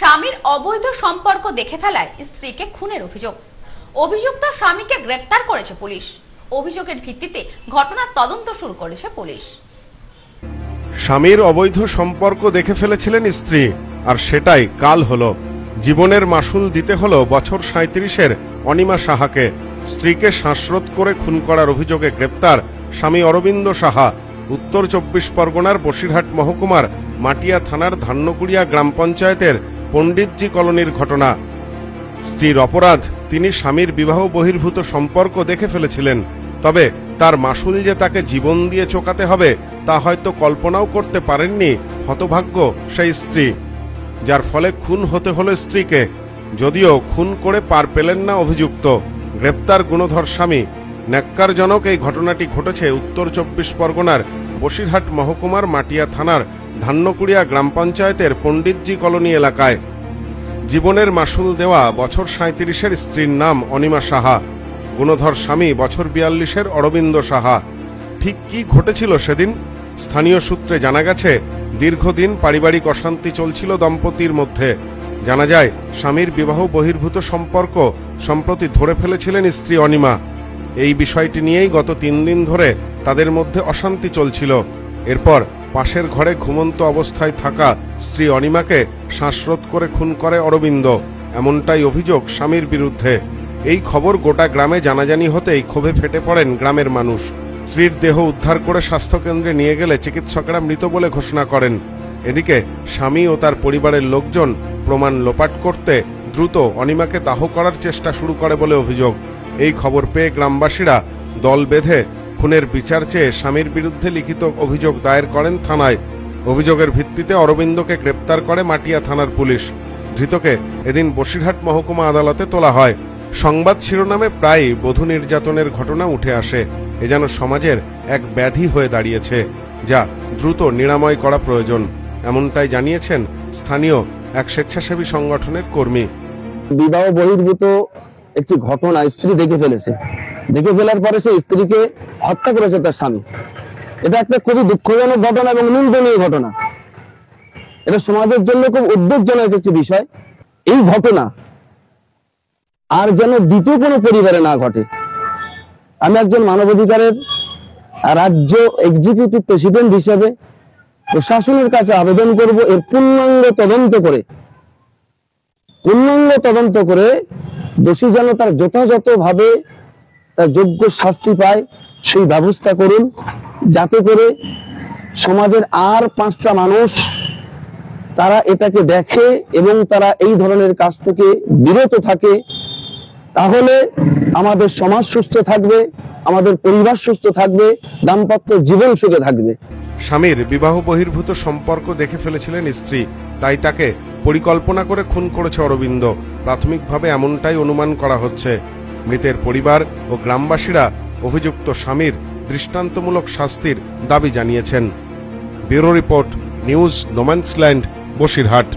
স্বামীর অবৈধ সম্পর্ক দেখে ফেলায় স্ত্রীকে খুনের অভিযোগ। অভিযুক্ত স্বামীকে গ্রেপ্তার করেছে পুলিশ। অভিযোগের ভিত্তিতে ঘটনার তদন্ত শুরু করেছে পুলিশ। স্বামীর অবৈধ সম্পর্ক দেখে ফেলেছিলেন স্ত্রী, আর সেটাই কাল হলো। জীবনের মাসুল দিতে হলো বছর সাঁত্রিশের অনিমা সাহাকে। স্ত্রীকে শ্বাসরোধ করে খুন করার অভিযোগে গ্রেপ্তার স্বামী অরবিন্দ সাহা। উত্তর চব্বিশ পরগনার বসিরহাট মহকুমার মাটিয়া থানার ধান্যকুড়িয়া গ্রাম পঞ্চায়েতের পণ্ডিতজি কলোনির ঘটনা। স্ত্রীর অপরাধ, তিনি স্বামীর বিবাহ বহির্ভূত সম্পর্ক দেখে ফেলেছিলেন। তবে তার মাসুল যে তাকে জীবন দিয়ে চোকাতে হবে, তা হয়তো কল্পনাও করতে পারেননি হতভাগ্য সেই স্ত্রী। যার ফলে খুন হতে হলো স্ত্রীকে। যদিও খুন করে পার পেলেন না অভিযুক্ত। গ্রেপ্তার গুণধর স্বামী। ন্যাক্কারজনক এই ঘটনাটি ঘটেছে উত্তর চব্বিশ পরগনার বসিরহাট মহকুমার মাটিয়া থানার ধান্যকুড়িয়া গ্রাম পঞ্চায়েতের পণ্ডিতজি কলোনি এলাকায়। জীবনের মাসুল দেওয়া বছর সাঁত্রিশের স্ত্রীর নাম অনিমা সাহা। গুণধর স্বামী বছর বিয়াল্লিশের অরবিন্দ সাহা। ঠিক কি ঘটেছিল সেদিন? স্থানীয় সূত্রে জানা গেছে, দীর্ঘদিন পারিবারিক অশান্তি চলছিল দম্পতির মধ্যে। জানা যায়, স্বামীর বিবাহ বহির্ভূত সম্পর্ক সম্প্রতি ধরে ফেলেছিলেন স্ত্রী অনিমা। এই বিষয়টি নিয়েই গত তিন দিন ধরে তাদের মধ্যে অশান্তি চলছিল। এরপর পাশের ঘরে ঘুমন্ত অবস্থায় থাকা স্ত্রী অনিমাকে শ্বাসরোধ করে খুন করে অরবিন্দ। এমনটাই অভিযোগ স্বামীর বিরুদ্ধে। এই খবর গোটা গ্রামে জানাজানি হতেই ক্ষোভে ফেটে পড়েন গ্রামের মানুষ। স্ত্রীর দেহ উদ্ধার করে স্বাস্থ্যকেন্দ্রে নিয়ে গেলে চিকিৎসকরা মৃত বলে ঘোষণা করেন। এদিকে স্বামী ও তার পরিবারের লোকজন প্রমাণ লোপাট করতে দ্রুত অনিমাকে দাহ করার চেষ্টা শুরু করে বলে অভিযোগ। এই খবর পেয়ে গ্রামবাসীরা দল বেঁধে খুনের বিচার চেয়ে স্বামীর বিরুদ্ধে লিখিত অভিযোগ দায়ের করেন থানায়। অভিযোগের ভিত্তিতে অরবিন্দকে গ্রেপ্তার করে মাটিয়া থানার পুলিশ। ধৃতকে এদিন বসিরহাট মহকুমা আদালতে তোলা হয়। সংবাদ শিরোনামে প্রায়ই বধূ নির্যাতনের ঘটনা উঠে আসে। এ যেন সমাজের এক ব্যাধি হয়ে দাঁড়িয়েছে, যা দ্রুত নিরাময় করা প্রয়োজন। এমনটাই জানিয়েছেন স্থানীয় এক স্বেচ্ছাসেবী সংগঠনের কর্মী। বিবাহ বহির্ভূত একটি ঘটনা স্ত্রী দেখে ফেলেছে। দেখে ফেলার পরে সে স্ত্রীকে হত্যা করেছে তার স্বামী। এটা একটা খুবই দুঃখজনক ঘটনা এবং নিন্দনীয় ঘটনা। এটা সমাজের জন্য খুব উদ্বেগজনক একটি বিষয়। এই ঘটনা আর যেন দ্বিতীয় কোনো পরিবারে না ঘটে। আমি একজন মানবাধিকারের রাজ্য এক্সিকিউটিভ প্রেসিডেন্ট হিসেবে প্রশাসনের কাছে আবেদন করব এর পূর্ণাঙ্গ তদন্ত করে, পূর্ণাঙ্গ তদন্ত করে দোষী যেন তার যথাযথভাবে তার যোগ্য শাস্তি পায়, সেই ব্যবস্থা করুন। যাতে করে সমাজের আর পাঁচটা মানুষ তারা এটাকে দেখে এবং তারা এই ধরনের কাজ থেকে বিরত থাকে। তাহলে আমাদের সমাজ সুস্থ থাকবে, আমাদের পরিবার সুস্থ থাকবে, দাম্পত্য জীবন সুখে থাকবে। স্বামীর বিবাহ বহির্ভূত সম্পর্ক দেখে ফেলেছিলেন স্ত্রী, তাই তাকে পরিকল্পনা করে খুন করেছে অরবিন্দ। প্রাথমিকভাবে এমনটাই অনুমান করা হচ্ছে। মৃতের পরিবার ও গ্রামবাসীরা অভিযুক্ত স্বামীর দৃষ্টান্তমূলক শাস্তির দাবি জানিয়েছেন। Bureau report, news, no man's land, Basirhat.